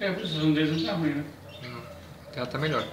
É, a precisão deles não tá ruim, né? Hum, não. Ela tá melhor.